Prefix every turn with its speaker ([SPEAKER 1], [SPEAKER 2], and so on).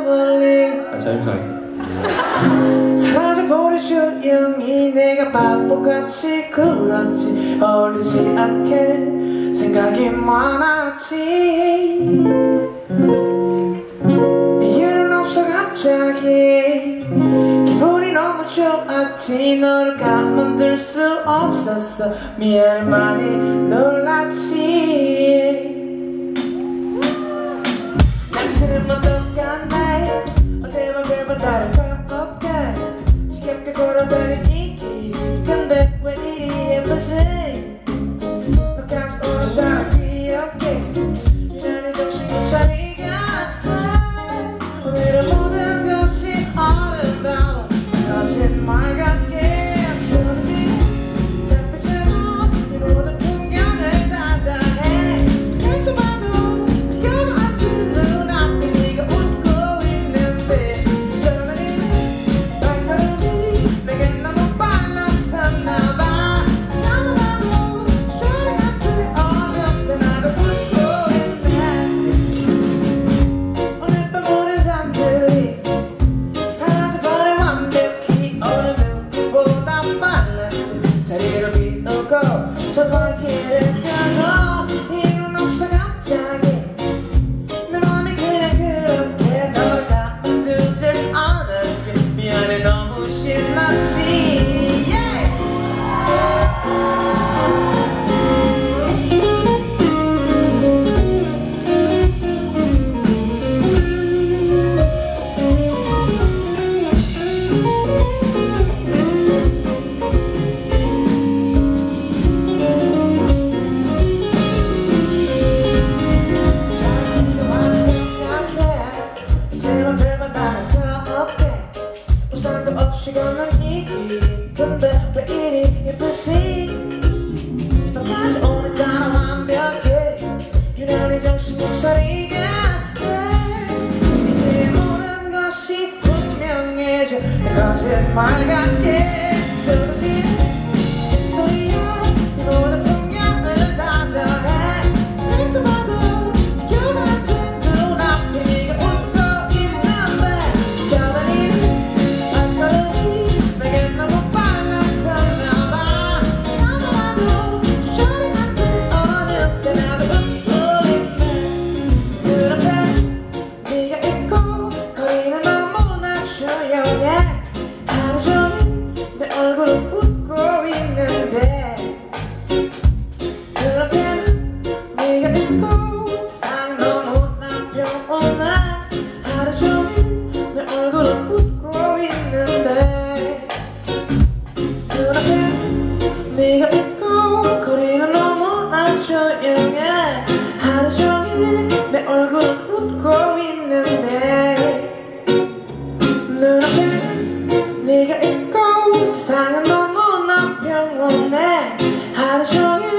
[SPEAKER 1] 멀리
[SPEAKER 2] 아 자임상이
[SPEAKER 1] 사라져버려준 영이. 내가 바보같이 그렇지. 어울리지 않게 생각이 많았지. 이유는 없어 갑자기. 기분이 너무 좋았지. 너를 가만둘 수 없었어. 미안해 많이 놀랐지. 만났지 자리를 비우고 저번 길을 시간은 있기 근데 왜 이리 예쁘지 나까지 오늘따라 완벽해 유난히 정신 못 차리게 이제 모든 것이 분명해져 내 거짓말 같게 쓰러지는 조용해. 하루 종일 내 얼굴 웃고 있는데 눈앞에 네가 있고 세상은 너무나 평온해. 하루 종일